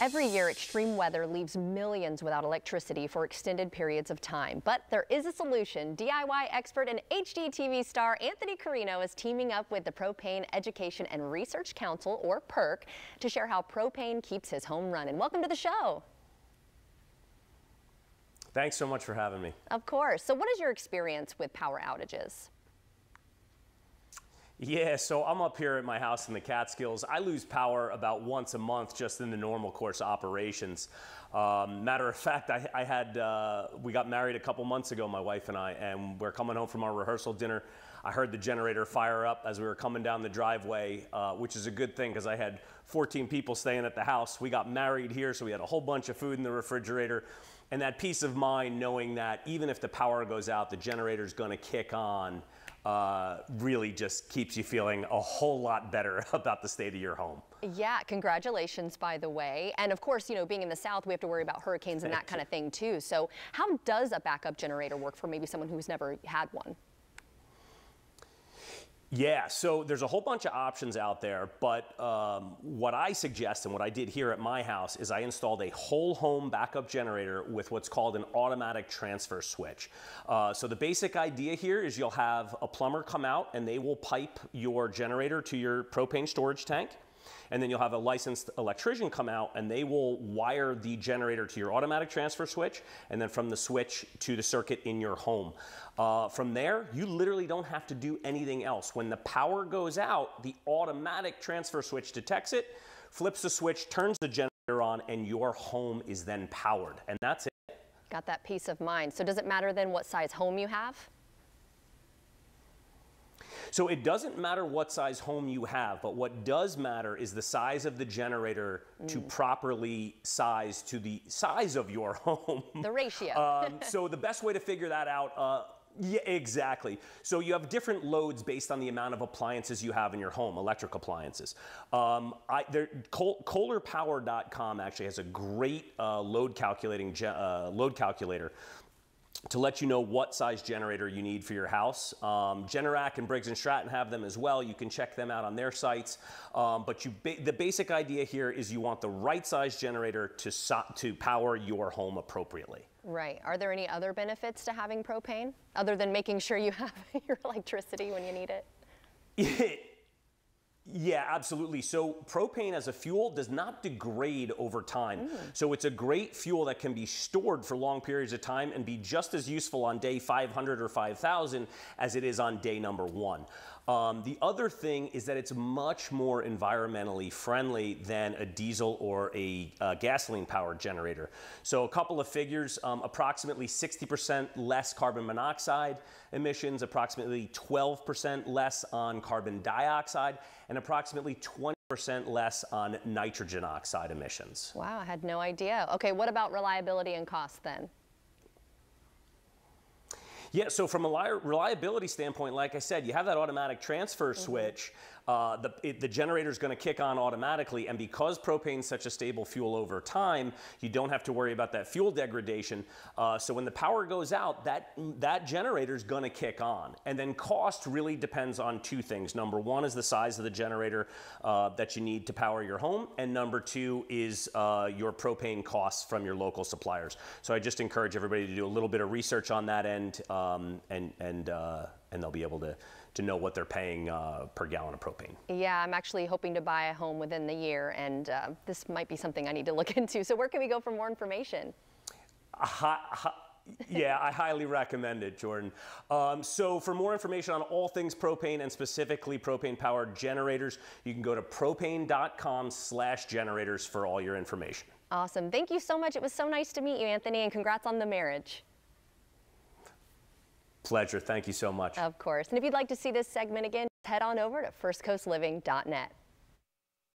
Every year, extreme weather leaves millions without electricity for extended periods of time. But there is a solution. DIY expert and HGTV star Anthony Carrino is teaming up with the Propane Education and Research Council, or PERC, to share how propane keeps his home running. Welcome to the show. Thanks so much for having me. Of course. So what is your experience with power outages? Yeah, so I'm up here at my house in the Catskills. I lose power about once a month just in the normal course of operations. Um, matter of fact, I, I had, uh, we got married a couple months ago, my wife and I, and we're coming home from our rehearsal dinner. I heard the generator fire up as we were coming down the driveway, uh, which is a good thing because I had 14 people staying at the house. We got married here, so we had a whole bunch of food in the refrigerator. And that peace of mind knowing that even if the power goes out, the generator's going to kick on uh, really just keeps you feeling a whole lot better about the state of your home. Yeah, congratulations, by the way. And of course, you know, being in the South, we have to worry about hurricanes and that kind of thing too. So how does a backup generator work for maybe someone who's never had one? Yeah, so there's a whole bunch of options out there, but um, what I suggest and what I did here at my house is I installed a whole home backup generator with what's called an automatic transfer switch. Uh, so the basic idea here is you'll have a plumber come out and they will pipe your generator to your propane storage tank and then you'll have a licensed electrician come out and they will wire the generator to your automatic transfer switch and then from the switch to the circuit in your home. Uh, from there, you literally don't have to do anything else. When the power goes out, the automatic transfer switch detects it, flips the switch, turns the generator on, and your home is then powered. And that's it. Got that peace of mind. So does it matter then what size home you have? So it doesn't matter what size home you have, but what does matter is the size of the generator mm. to properly size to the size of your home. The ratio. um, so the best way to figure that out, uh, yeah, exactly. So you have different loads based on the amount of appliances you have in your home, electric appliances. Um, I, there, KohlerPower.com actually has a great uh, load calculating uh, load calculator to let you know what size generator you need for your house. Um, Generac and Briggs & Stratton have them as well. You can check them out on their sites. Um, but you ba the basic idea here is you want the right size generator to, so to power your home appropriately. Right. Are there any other benefits to having propane other than making sure you have your electricity when you need it? Yeah, absolutely. So propane as a fuel does not degrade over time. Mm. So it's a great fuel that can be stored for long periods of time and be just as useful on day 500 or 5000 as it is on day number one. Um, the other thing is that it's much more environmentally friendly than a diesel or a uh, gasoline powered generator. So a couple of figures, um, approximately 60% less carbon monoxide emissions, approximately 12% less on carbon dioxide, and approximately 20% less on nitrogen oxide emissions. Wow, I had no idea. Okay, what about reliability and cost then? Yeah, so from a reliability standpoint, like I said, you have that automatic transfer mm -hmm. switch uh, the, it, the generator is going to kick on automatically. And because propane is such a stable fuel over time, you don't have to worry about that fuel degradation. Uh, so when the power goes out, that, that generator is going to kick on. And then cost really depends on two things. Number one is the size of the generator uh, that you need to power your home. And number two is uh, your propane costs from your local suppliers. So I just encourage everybody to do a little bit of research on that end um, and, and, uh, and they'll be able to to know what they're paying uh, per gallon of propane. Yeah, I'm actually hoping to buy a home within the year, and uh, this might be something I need to look into. So where can we go for more information? yeah, I highly recommend it, Jordan. Um, so for more information on all things propane and specifically propane-powered generators, you can go to propane.com slash generators for all your information. Awesome. Thank you so much. It was so nice to meet you, Anthony, and congrats on the marriage. Pleasure. Thank you so much. Of course. And if you'd like to see this segment again, head on over to firstcoastliving.net.